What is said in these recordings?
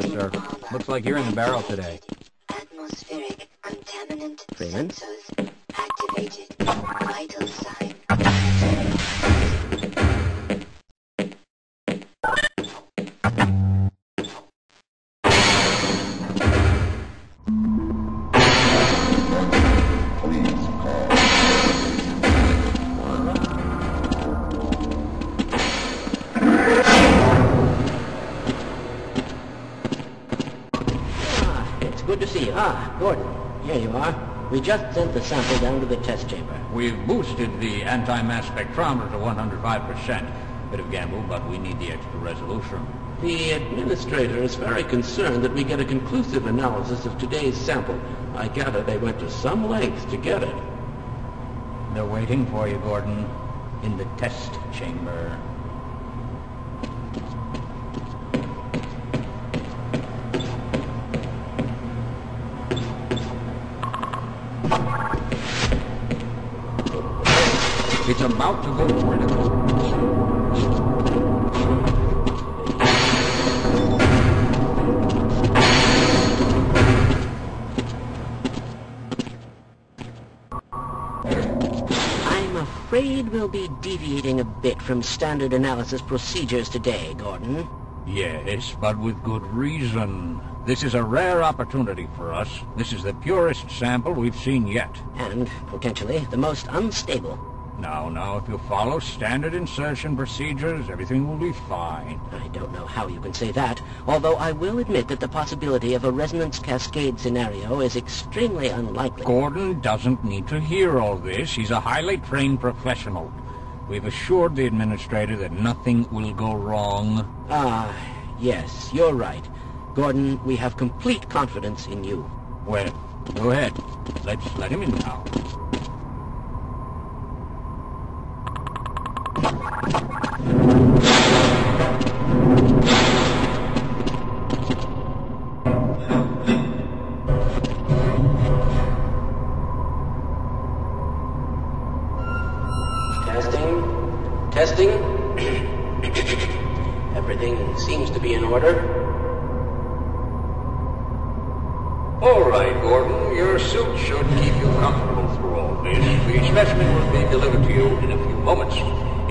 through, sir. Looks like you're in the barrel today. The anti-mass spectrometer to 105%. Bit of gamble, but we need the extra resolution. The administrator is very concerned that we get a conclusive analysis of today's sample. I gather they went to some lengths to get it. They're waiting for you, Gordon, in the test chamber. About to go critical. I'm afraid we'll be deviating a bit from standard analysis procedures today, Gordon. Yes, but with good reason. This is a rare opportunity for us. This is the purest sample we've seen yet. And, potentially, the most unstable. Now, now, if you follow standard insertion procedures, everything will be fine. I don't know how you can say that, although I will admit that the possibility of a resonance cascade scenario is extremely unlikely. Gordon doesn't need to hear all this. He's a highly trained professional. We've assured the administrator that nothing will go wrong. Ah, yes, you're right. Gordon, we have complete confidence in you. Well, go ahead. Let's let him in now. Thank you.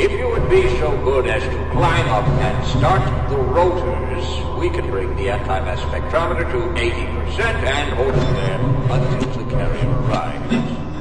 If you would be so good as to climb up and start the rotors, we can bring the anti-mass spectrometer to 80% and hold it there until the carrier arrives.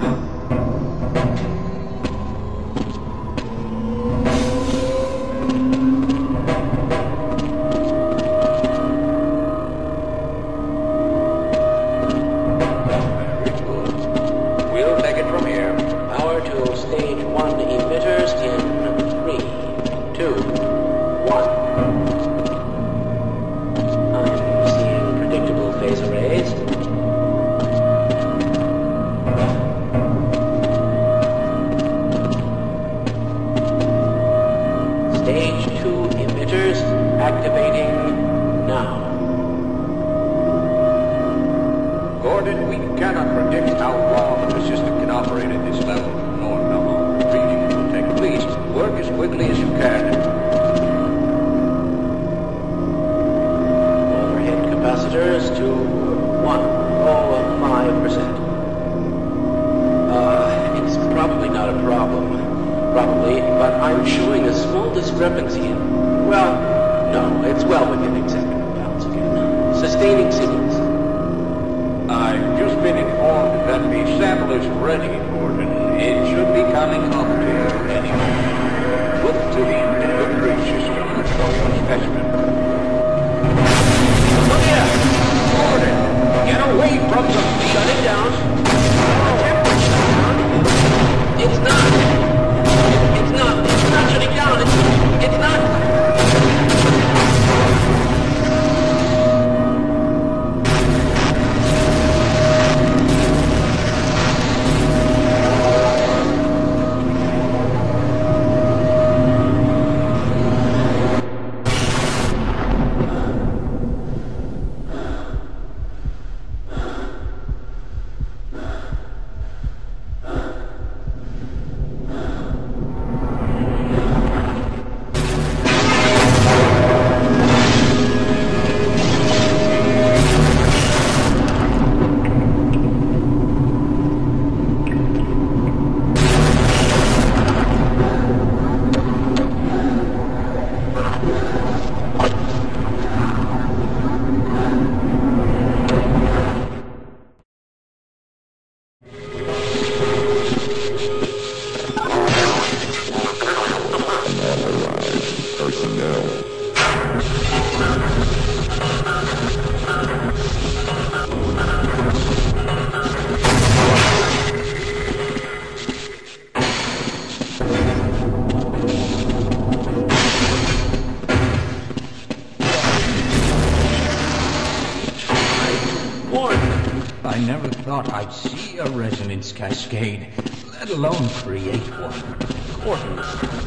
I'd see a resonance cascade, let alone create one. Gordon,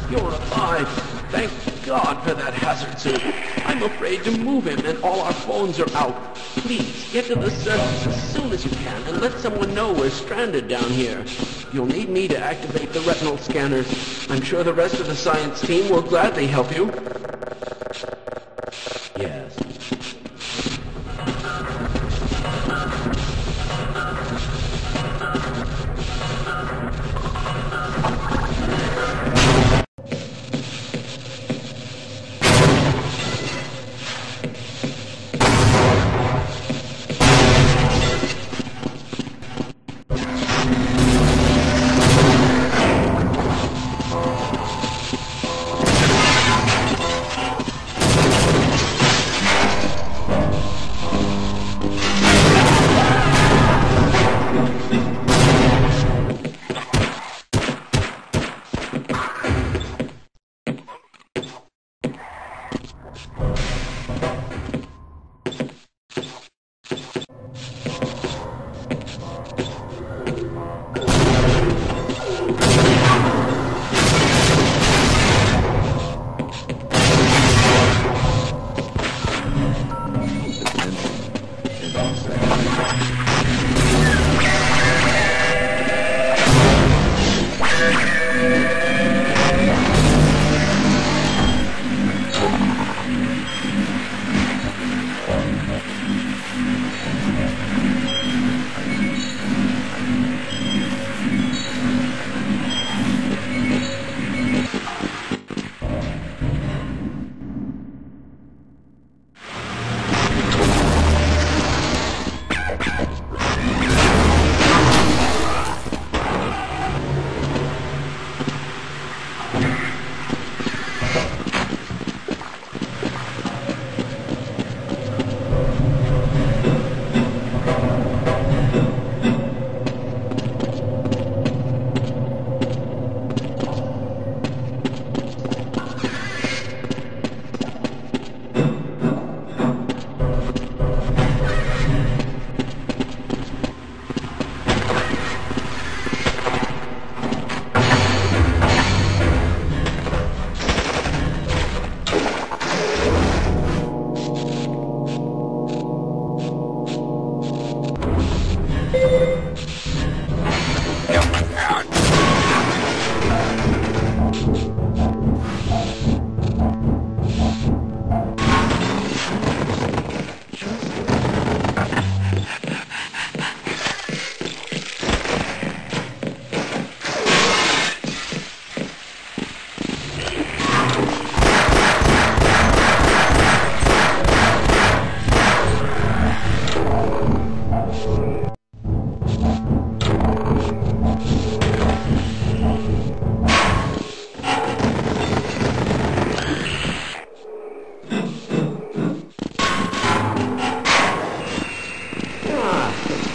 you're alive. Thank God for that hazard suit. I'm afraid to move him and all our phones are out. Please, get to the surface as soon as you can and let someone know we're stranded down here. You'll need me to activate the retinal scanners. I'm sure the rest of the science team will gladly help you.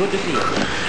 Gute Fliege.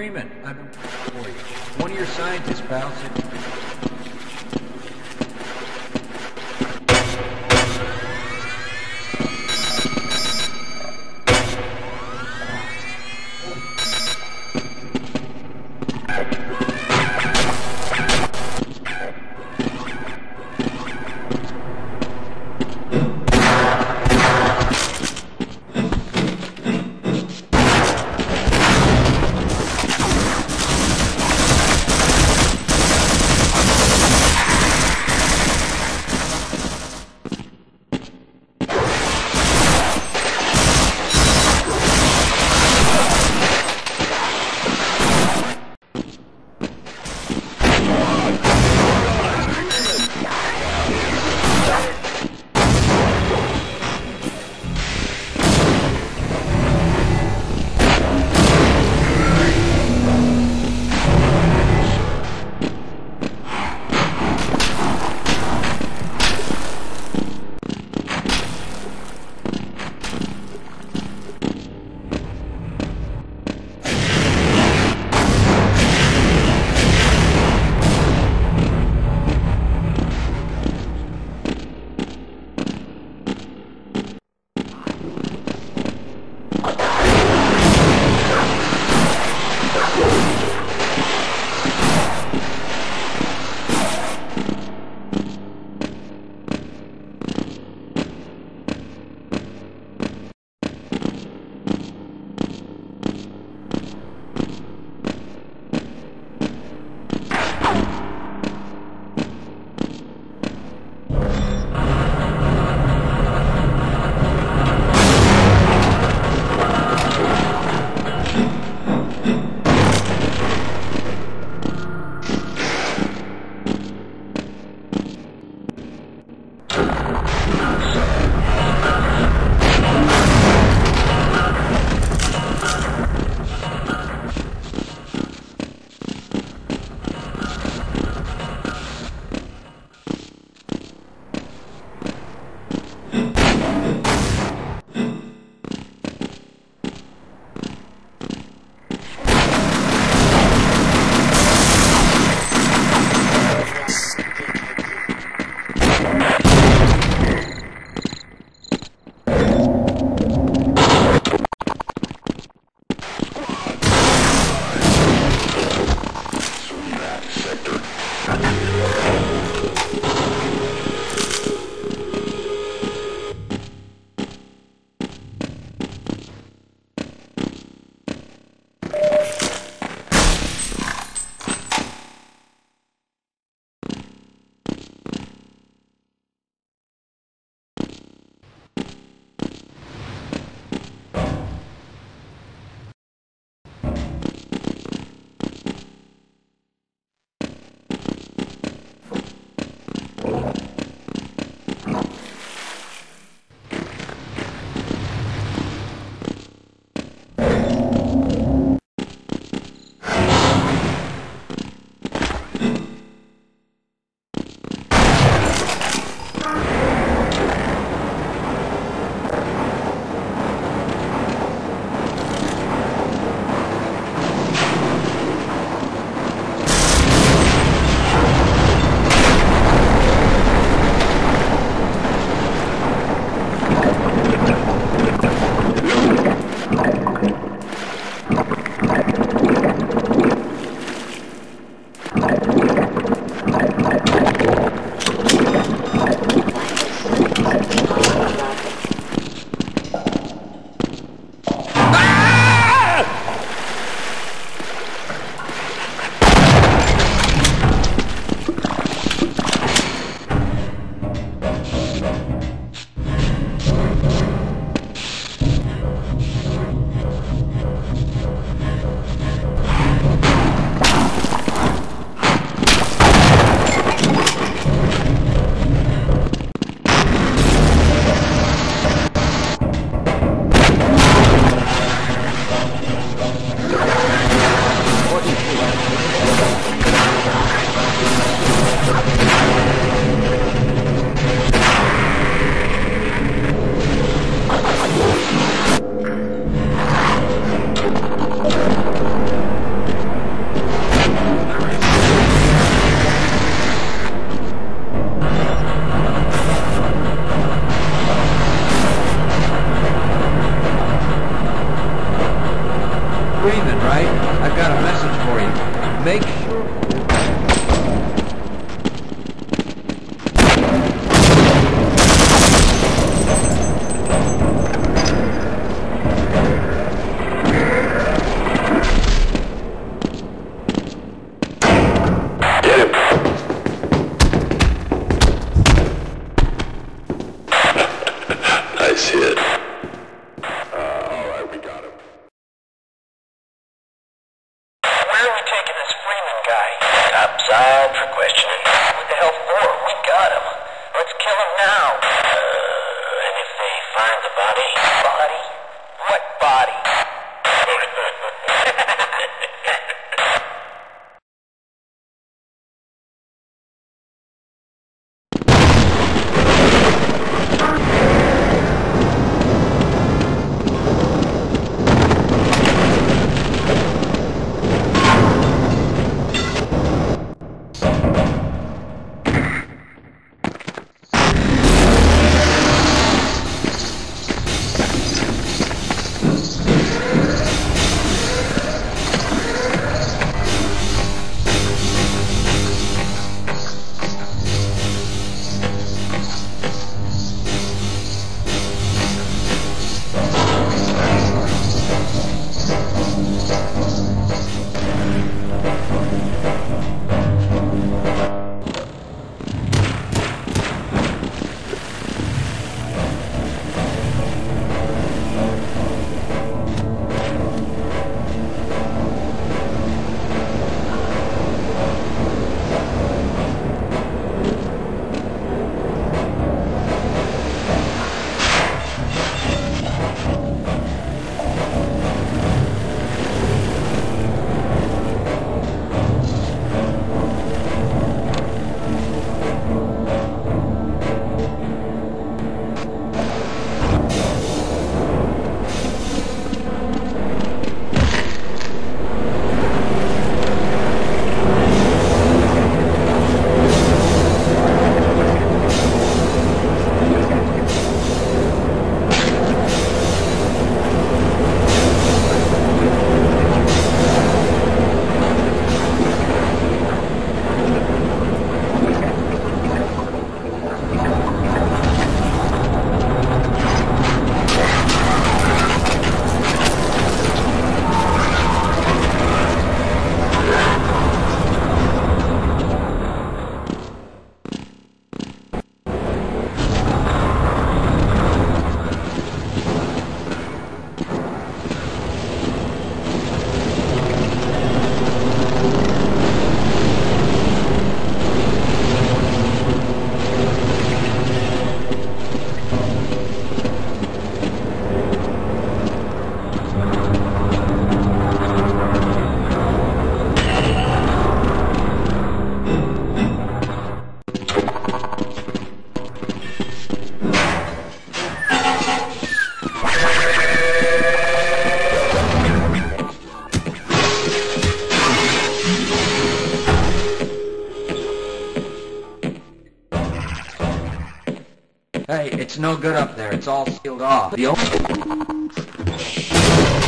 Freeman, I've been for you. One of your scientists, pal. said- It's no good up there. It's all sealed off. The only...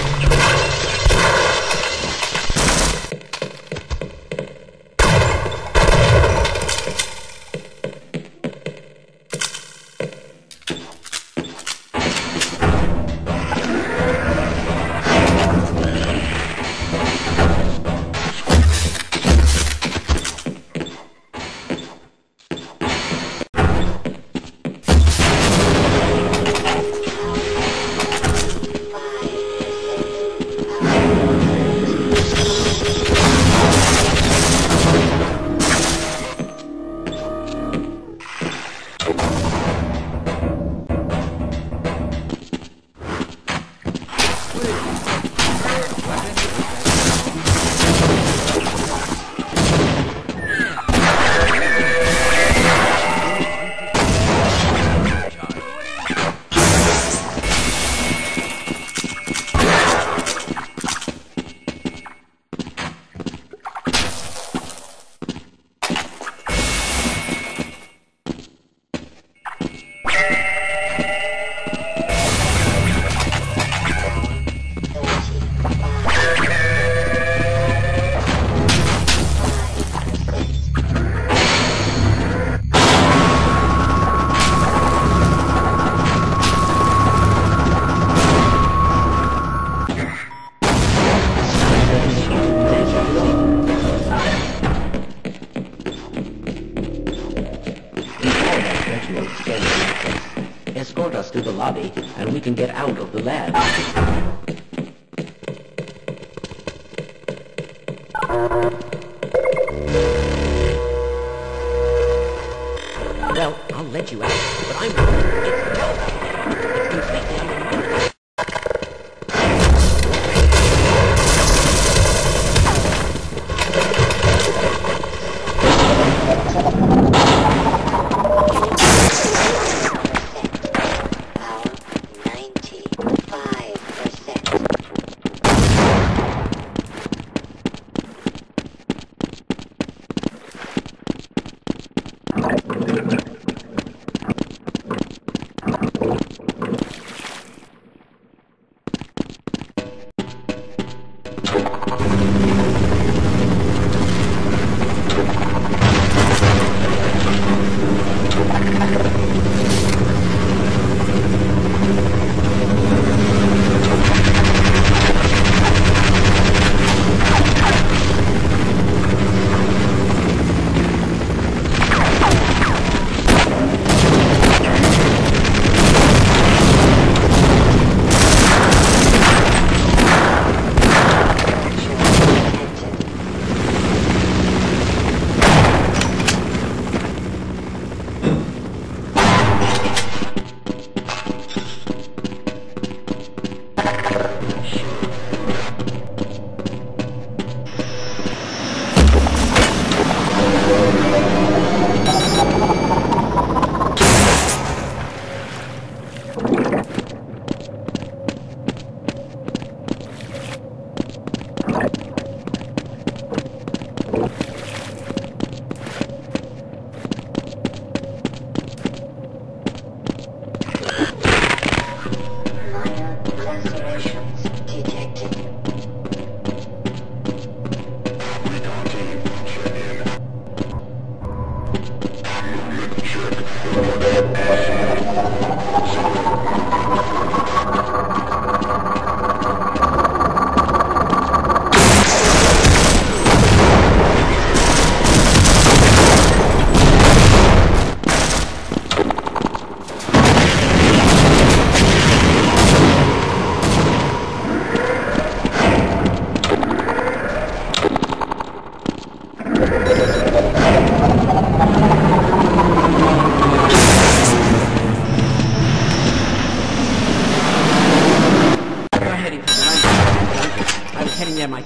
and we can get out of the lab.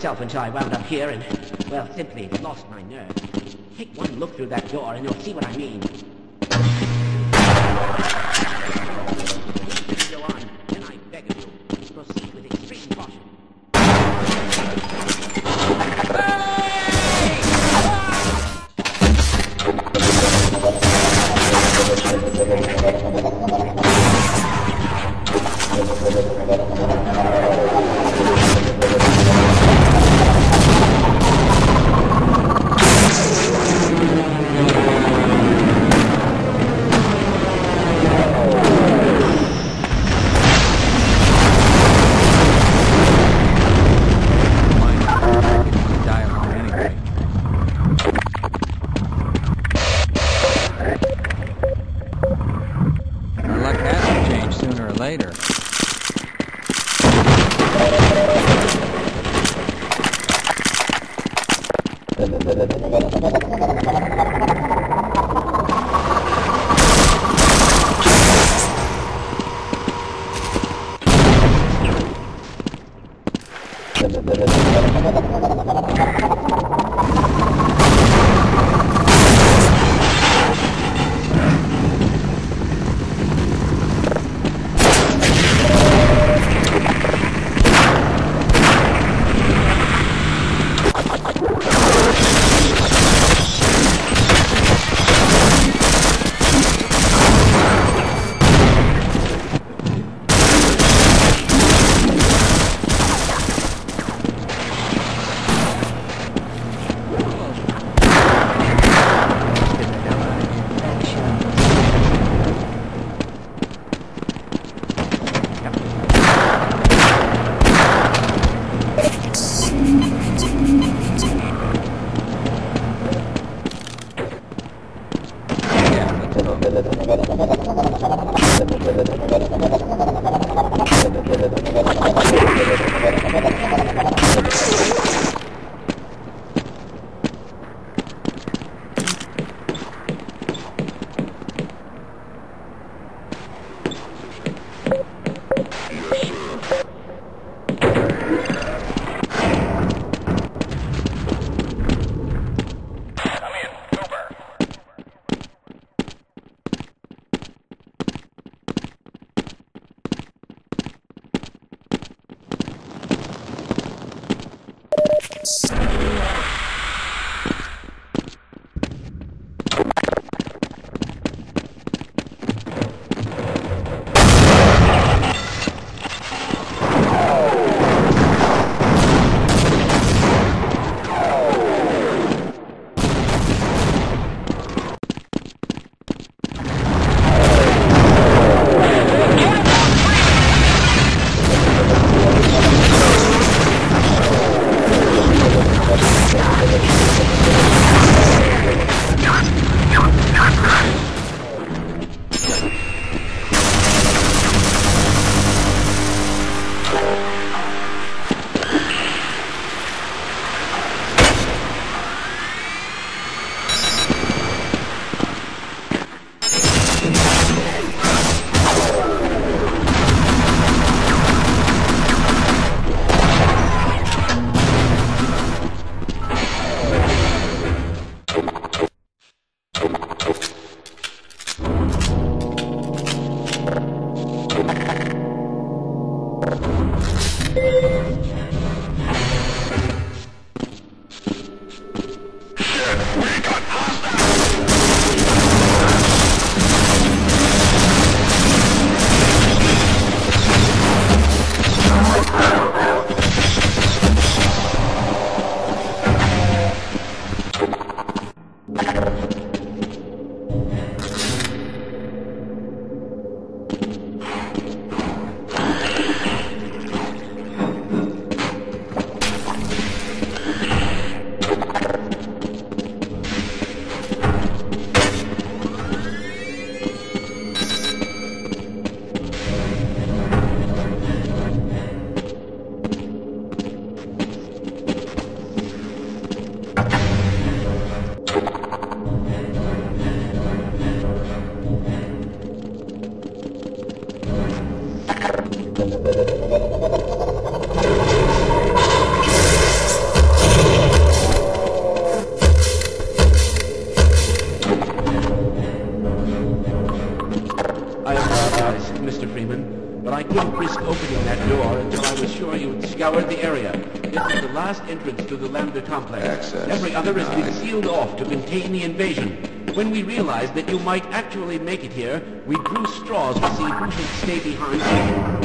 Myself until I wound up here and, well, simply lost my nerve. Take one look through that door and you'll see what I mean. I couldn't risk opening that door until I was sure you had scoured the area. This is the last entrance to the Lambda complex. Access Every other has been sealed off to contain the invasion. When we realized that you might actually make it here, we drew straws to see who should stay behind.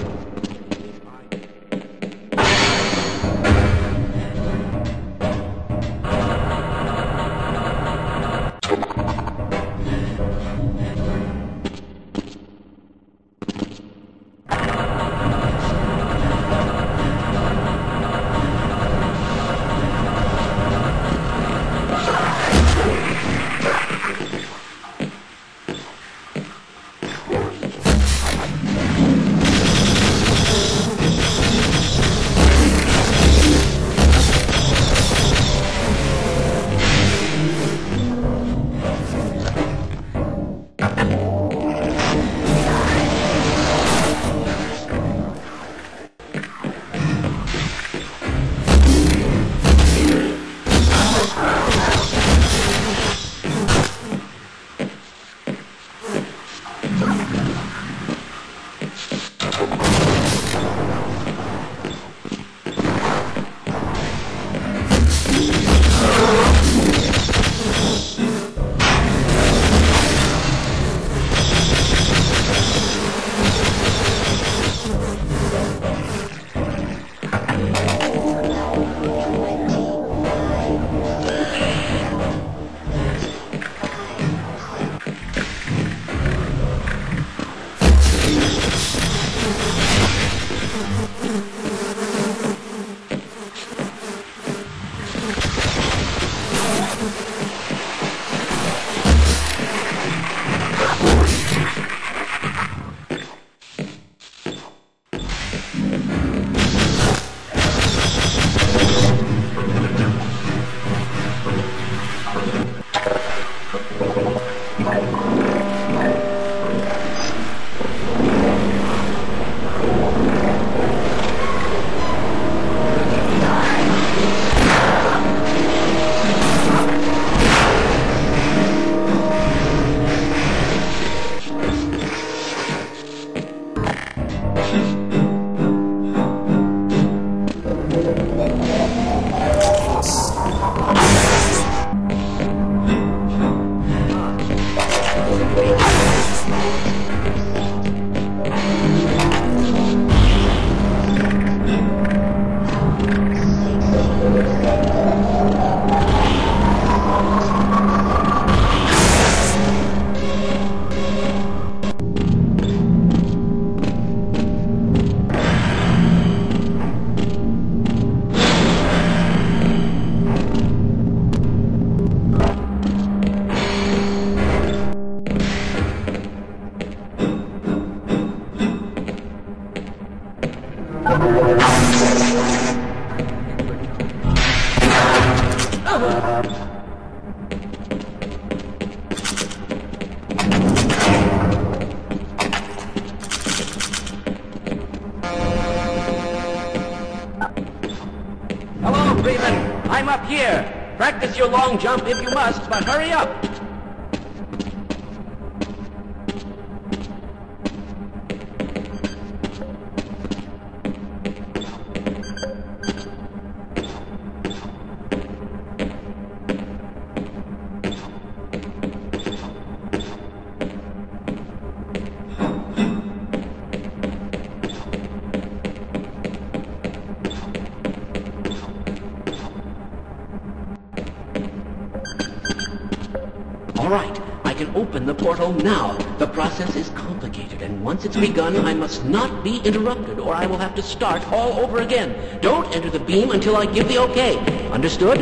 Once it's begun, I must not be interrupted, or I will have to start all over again. Don't enter the beam until I give the okay. Understood?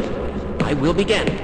I will begin.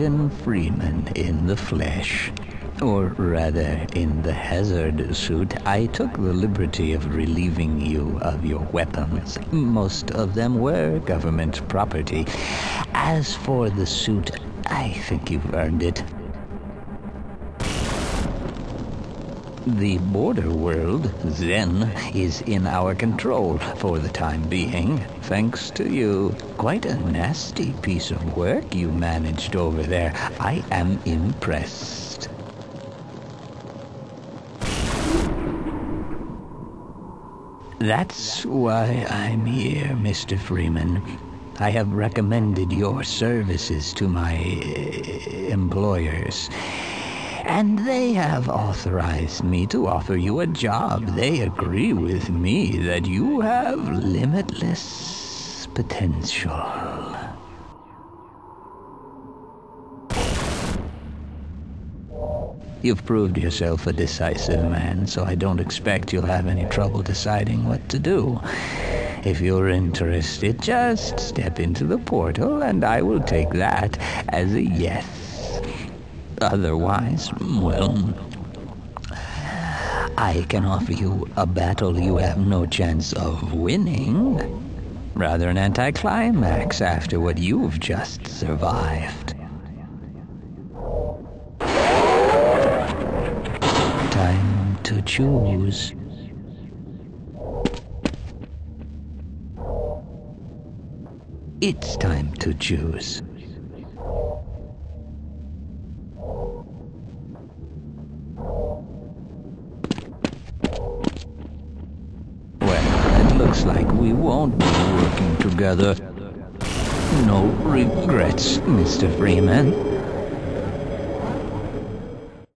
Gordon Freeman in the flesh. Or rather, in the hazard suit, I took the liberty of relieving you of your weapons. Most of them were government property. As for the suit, I think you've earned it. The border world, Xen, is in our control for the time being, thanks to you. Quite a nasty piece of work you managed over there. I am impressed. That's why I'm here, Mr. Freeman. I have recommended your services to my uh, employers. And they have authorized me to offer you a job. They agree with me that you have limitless potential. You've proved yourself a decisive man, so I don't expect you'll have any trouble deciding what to do. If you're interested, just step into the portal and I will take that as a yes. Otherwise, well, I can offer you a battle you have no chance of winning. Rather an anticlimax after what you've just survived. Time to choose. It's time to choose. Won't be working together. No regrets, Mr. Freeman.